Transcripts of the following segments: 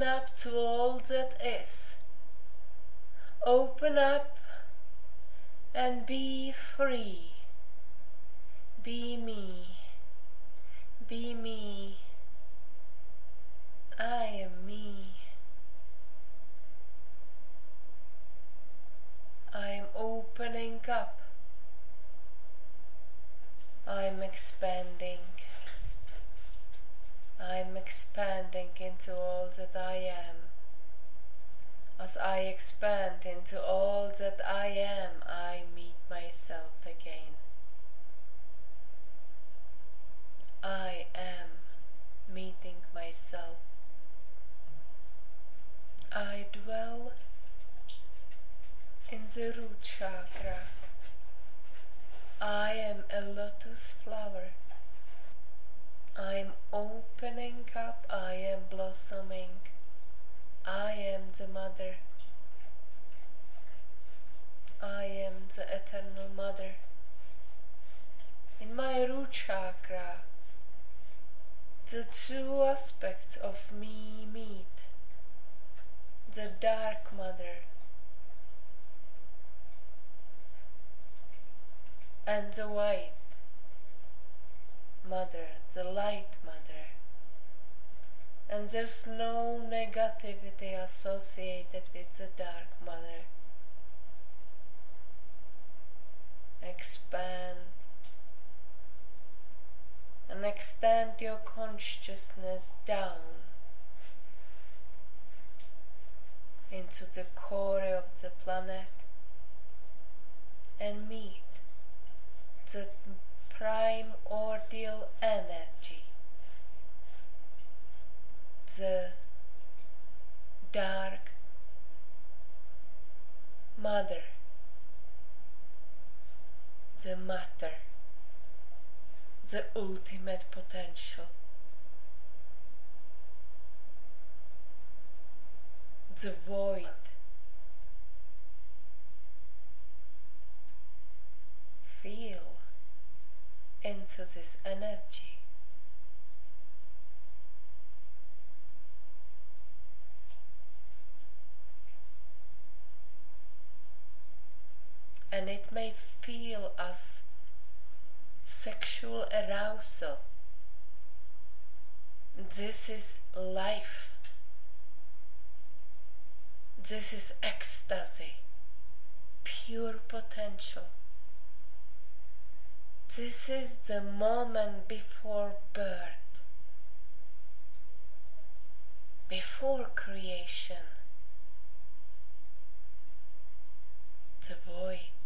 Open up to all that is. Open up and be free. Be me. Be me. I am me. I am opening up. I'm expanding. I'm expanding into all that I am. As I expand into all that I am, I meet myself again. I am meeting myself. I dwell in the root chakra. I am a lotus flower. I am opening up, I am blossoming. I am the mother. I am the eternal mother. In my root chakra, the two aspects of me meet. The dark mother and the white mother, the light mother. And there's no negativity associated with the dark mother. Expand and extend your consciousness down into the core of the planet and meet the primordial energy, the dark mother, the matter, the ultimate potential. The void feel into this energy. And it may feel as sexual arousal. This is life. This is ecstasy, pure potential. This is the moment before birth, before creation, the void.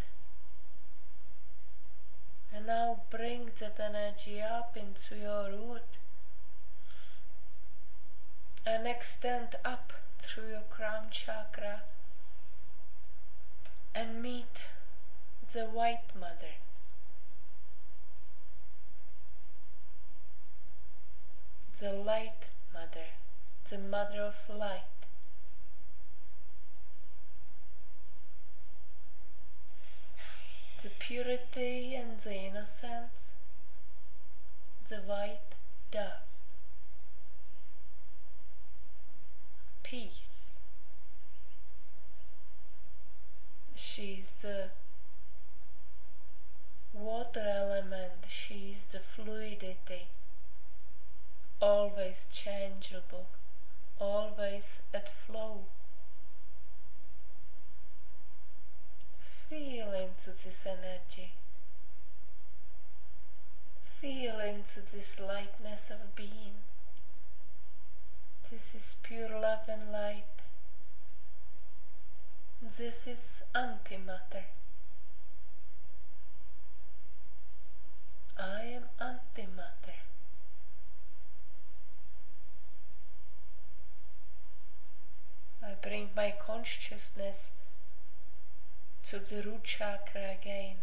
And now bring that energy up into your root and extend up through your crown chakra and meet the white mother. the light mother, the mother of light. The purity and the innocence, the white dove. Peace. She's the water element, she's the fluidity always changeable, always at flow. Feel into this energy. Feel into this lightness of being. This is pure love and light. This is antimatter. I am antimatter. I bring my consciousness to the root chakra again.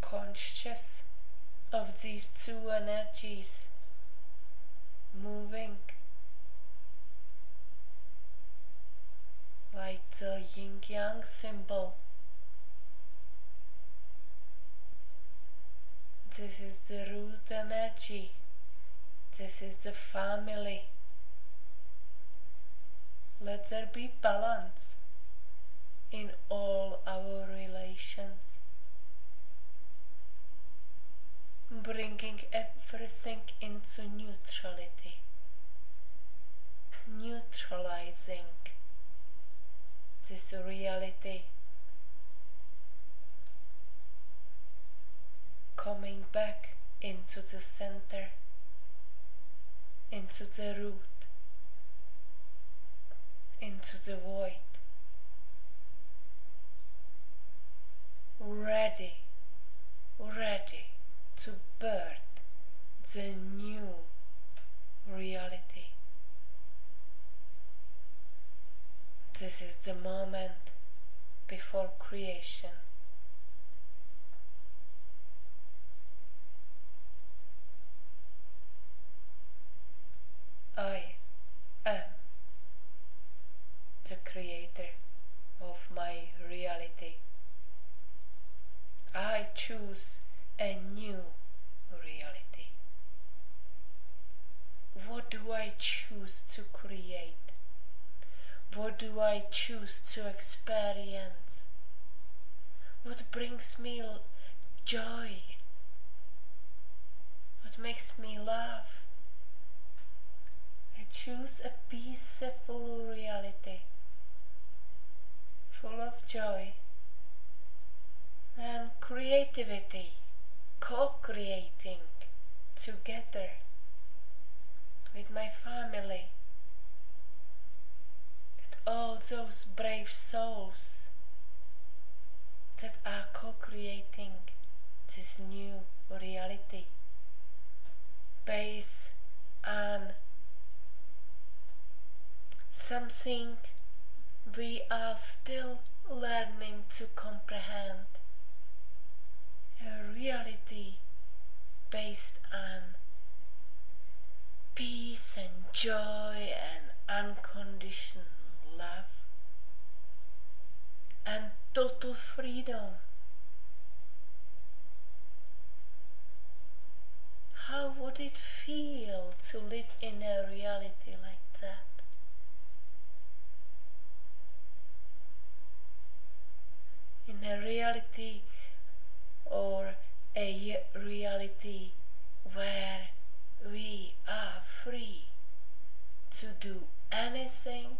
Conscious of these two energies moving like the yin yang symbol. This is the root energy. This is the family. Let there be balance in all our relations. Bringing everything into neutrality, neutralizing this reality, coming back into the center, into the root, into the void. ready, ready to birth the new reality. This is the moment before creation. I am the creator of my reality. I choose a new reality. What do I choose to create? What do I choose to experience? What brings me joy? What makes me laugh? I choose a peaceful reality, full of joy and creativity, co-creating together with my family, with all those brave souls that are co-creating this new reality based on something we are still learning to comprehend. A reality based on peace and joy and unconditional love and total freedom. How would it feel to live in a reality like that? In a reality or a reality where we are free to do anything,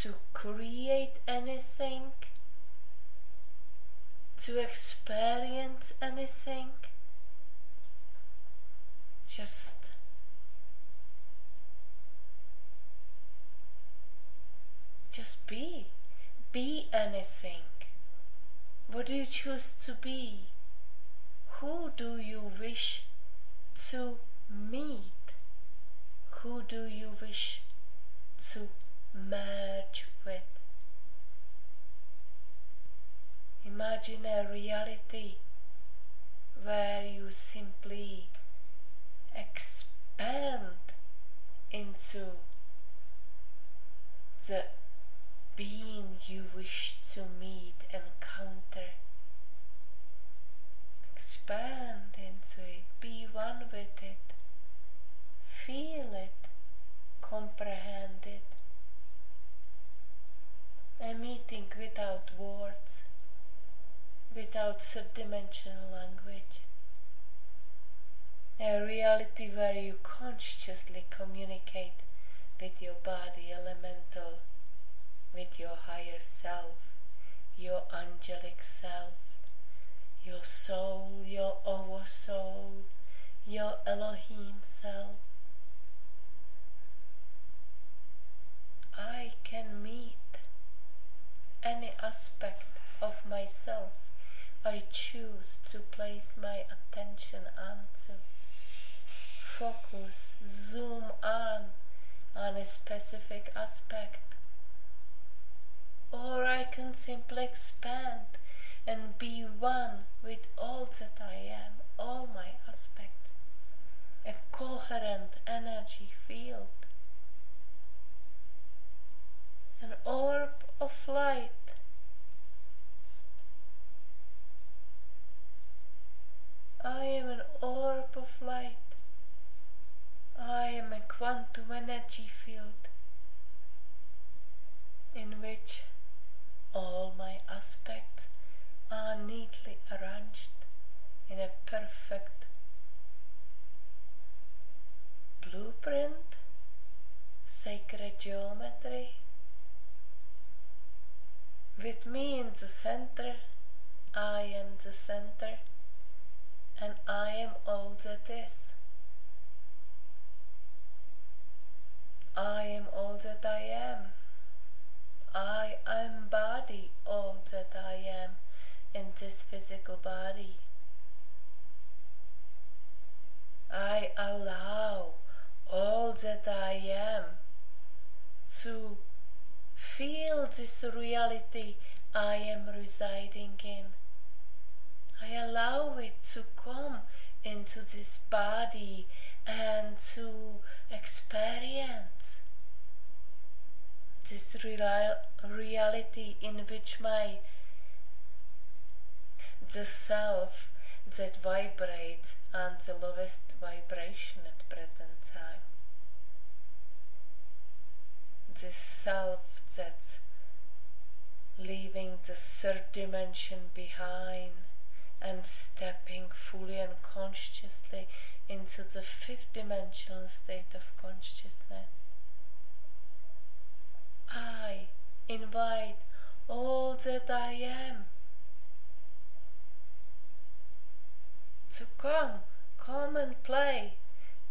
to create anything, to experience anything. Just just be. Be anything. What do you choose to be? Who do you wish to meet? Who do you wish to merge with? Imagine a reality where you simply expand into the being you wish to meet, and encounter. Expand into it, be one with it, feel it, comprehend it. A meeting without words, without third dimensional language. A reality where you consciously communicate with your body elemental with your higher self, your angelic self, your soul, your oversoul, your Elohim self. I can meet any aspect of myself I choose to place my attention onto. Focus, zoom on on a specific aspect or I can simply expand and be one with all that I am, all my aspects, a coherent energy field, an orb of of light. I am an orb of light. I am a quantum energy field in which all my aspects are neatly arranged in a perfect blueprint, sacred geometry. With me in the center, I am the center, and I am all that is. I am all I am. I embody all that I am in this physical body. I allow all that I am to feel this reality I am residing in. I allow it to come into this body and to experience this real reality in which my the self that vibrates on the lowest vibration at present time. The self that's leaving the third dimension behind and stepping fully and consciously into the fifth dimensional state of consciousness. I invite all that I am to come, come and play,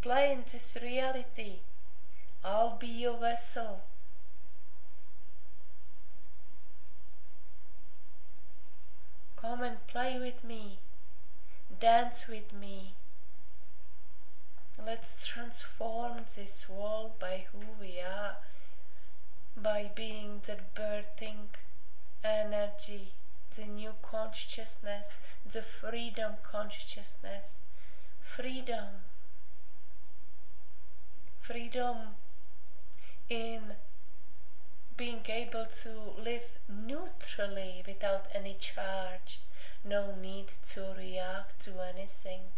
play in this reality. I'll be your vessel. Come and play with me, dance with me. Let's transform this world by who we are, by being that birthing energy the new consciousness, the freedom consciousness. Freedom. Freedom in being able to live neutrally without any charge. No need to react to anything.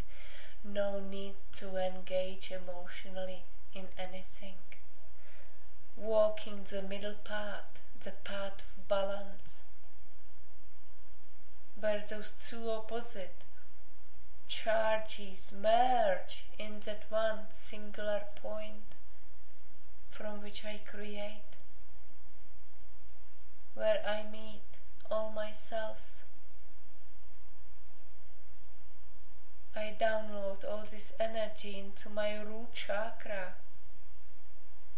No need to engage emotionally in anything. Walking the middle path, the path of balance where those two opposite charges merge in that one singular point from which I create, where I meet all myself. I download all this energy into my root chakra.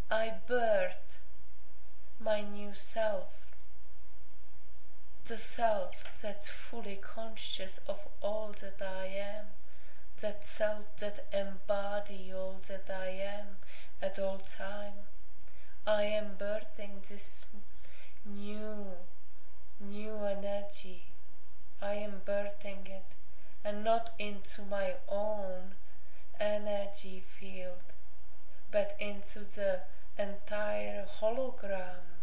I birth my new self the self that's fully conscious of all that I am, that self that embody all that I am at all time. I am birthing this new, new energy. I am birthing it and not into my own energy field, but into the entire hologram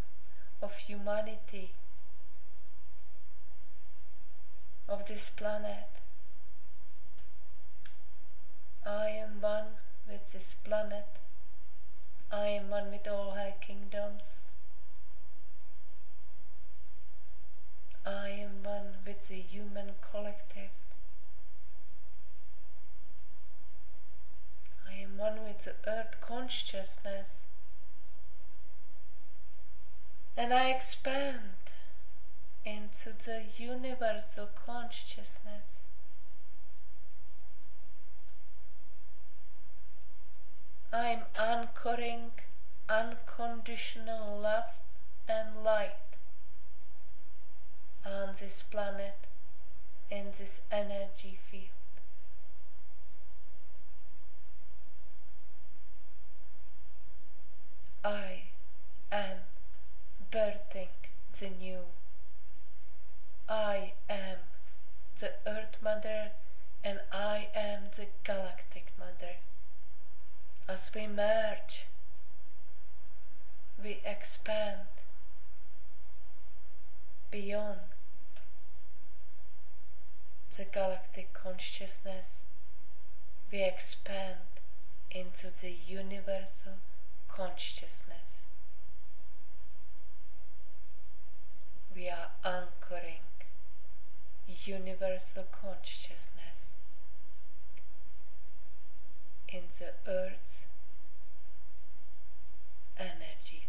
of humanity of this planet. I am one with this planet. I am one with all her kingdoms. I am one with the human collective. I am one with the earth consciousness. And I expand into the universal consciousness. I'm anchoring unconditional love and light on this planet in this energy field. I am birthing the new. I am the Earth Mother and I am the Galactic Mother. As we merge, we expand beyond the galactic consciousness, we expand into the universal consciousness. We are anchoring universal consciousness in the Earth's energy